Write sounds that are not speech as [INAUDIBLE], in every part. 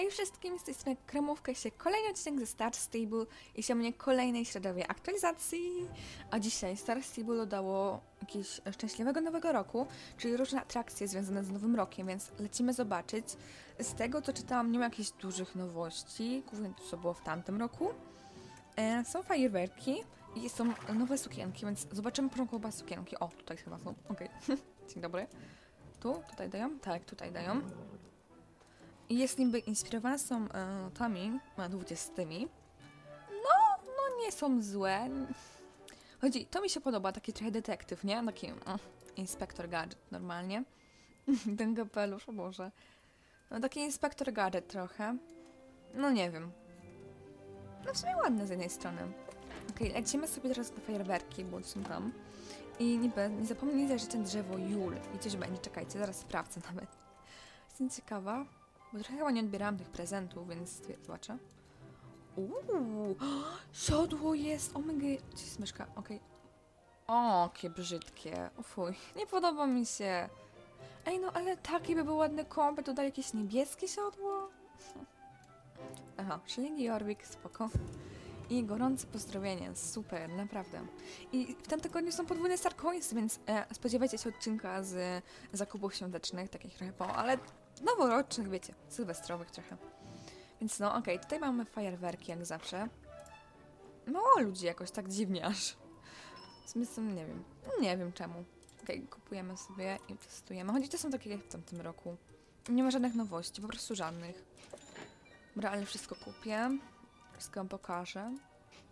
Hej wszystkim, z tej strony Kremówka się kolejny odcinek ze Star Stable i się mnie kolejnej środowej aktualizacji. A dzisiaj Star Stable dodało jakiegoś szczęśliwego nowego roku, czyli różne atrakcje związane z nowym rokiem, więc lecimy zobaczyć. Z tego co czytałam nie ma jakichś dużych nowości, głównie to co było w tamtym roku. E, są fajerwerki i są nowe sukienki, więc zobaczymy początkowo sukienki. O, tutaj chyba są, okej. [LAUGHS] Dzień dobry. Tu? Tutaj dają? Tak, tutaj dają. Jest niby inspirowana są e, tami e, 20. No, no nie są złe. Chodzi, to mi się podoba, taki trochę detektyw, nie? Taki inspektor gadżet normalnie. [LAUGHS] Ten kapelusz, o Boże. No taki inspektor gadżet trochę. No nie wiem. No w sumie ładne z jednej strony. Okej, lecimy sobie teraz na fajerwerki, bo są tam. I niby, nie zapomnij zażyć drzewo Jul. I coś będzie, czekajcie, zaraz sprawdzę [LAUGHS] nawet. Jestem ciekawa, bo trochę chyba nie odbierałam tych prezentów, więc zobaczę. Uuu, [GASPS] siodło jest, omega, gdzie jest myszka, okej. O, jakie brzydkie, ufuj, [LAUGHS] nie podoba mi się. Ej, no ale taki by był ładny komp, dodali jakieś niebieskie siodło. [LAUGHS] Aha, Szlingi Jorvik, spoko. I gorące pozdrowienie, super, naprawdę. I w tym tygodniu są podwójne Star Coins, więc e, spodziewajcie się odcinka z zakupów świątecznych, takich trochę po, ale noworocznych, wiecie, sylwestrowych trochę. Więc no, okej, tutaj mamy fajerwerki jak zawsze. Mało ludzi jakoś tak dziwnie aż. W sensie, nie wiem, nie wiem czemu. Okej, kupujemy sobie i testujemy. Chodzi, to są takie jak w tamtym roku. Nie ma żadnych nowości, po prostu żadnych. Dobra, ale wszystko kupię. Wszystko wam pokażę.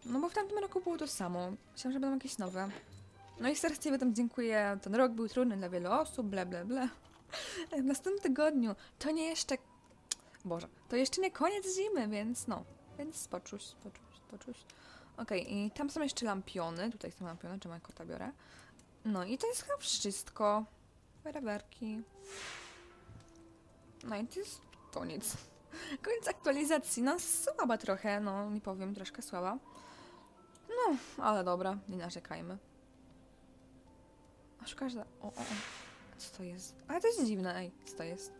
No bo w tamtym roku było to samo. Myślałam, że będą jakieś nowe. No i serdecznie tam dziękuję. Ten rok był trudny dla wielu osób, bla bla bla. [LAUGHS] W następnym tygodniu to nie jeszcze... Boże, to jeszcze nie koniec zimy, więc no. Więc poczuć, poczuć, poczuć. Okej, i tam są jeszcze lampiony. Tutaj są lampiony, czy moja kota biorę. No i to jest chyba wszystko. Fajerwerki. No i to jest koniec. [LAUGHS] Koniec aktualizacji. No słaba trochę, no nie powiem, troszkę słaba. No, ale dobra, nie narzekajmy. Aż każda... O, o, o. Co to jest? Ale to jest dziwne, ej. Co to jest?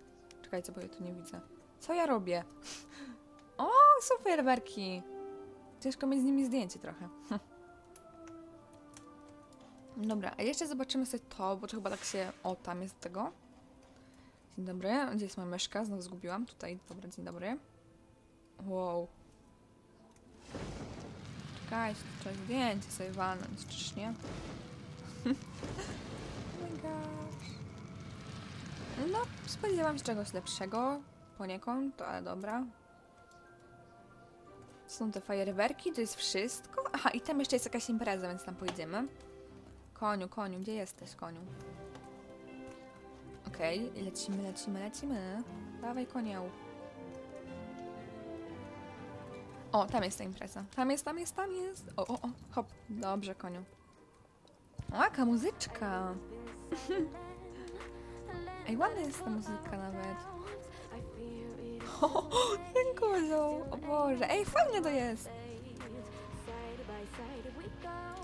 Czekajcie, bo ja tu nie widzę. Co ja robię? [LAUGHS] O, są fajerwerki! Ciężko mieć z nimi zdjęcie trochę. [LAUGHS] Dobra, a jeszcze zobaczymy sobie to, bo to chyba tak się... O, tam jest tego. Dzień dobry. Gdzie jest moja myszka? Znowu zgubiłam. Tutaj, dobra, dzień dobry. Wow. Czekajcie, trzeba zdjęcie sobie walnąć, czyż nie? [LAUGHS] oh my gosh. No, spodziewałam się czegoś lepszego. Poniekąd, ale dobra. Są te fajerwerki, to jest wszystko. Aha, i tam jeszcze jest jakaś impreza, więc tam pojedziemy. Koniu, koniu, gdzie jesteś, koniu? Okej, okay, lecimy, lecimy, lecimy. Dawaj konioł. O, tam jest ta impreza. Tam jest, tam jest, tam jest. O, o, o, hop. Dobrze, koniu. O, jaka muzyczka. [LAUGHS] Ej, ładna jest ta muzyka nawet. [LAUGHS] O, ten kozioł. O Boże. Ej, fajnie to jest.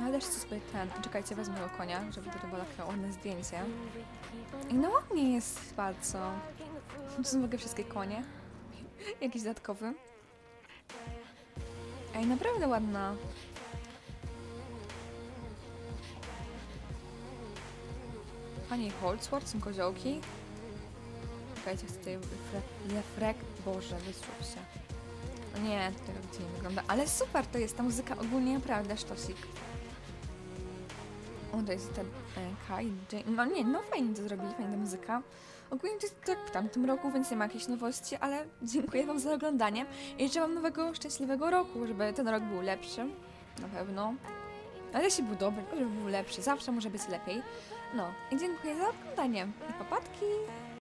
Ale też chcę sobie ten... Czekajcie, wezmę go konia, żeby to było takie ładne zdjęcie. I no ładnie jest bardzo. To są ogóle wszystkie konie. Jakiś dodatkowy. Ej, naprawdę ładna. Pani Holzworth, są koziołki. Czekajcie, chcę tutaj refrek... Boże, wysłów się. No nie, to nie wygląda. Ale super to jest, ta muzyka ogólnie naprawdę sztosik. O, to jest ten e, Kai. No nie, no fajnie to zrobili, fajna muzyka. Ogólnie to jest tak w tamtym roku, więc nie ma jakiejś nowości, ale dziękuję Wam za oglądanie i życzę Wam nowego, szczęśliwego roku, żeby ten rok był lepszy. Na pewno. Ale jeśli był dobry, żeby był lepszy. Zawsze może być lepiej. No i dziękuję za oglądanie. I popatki!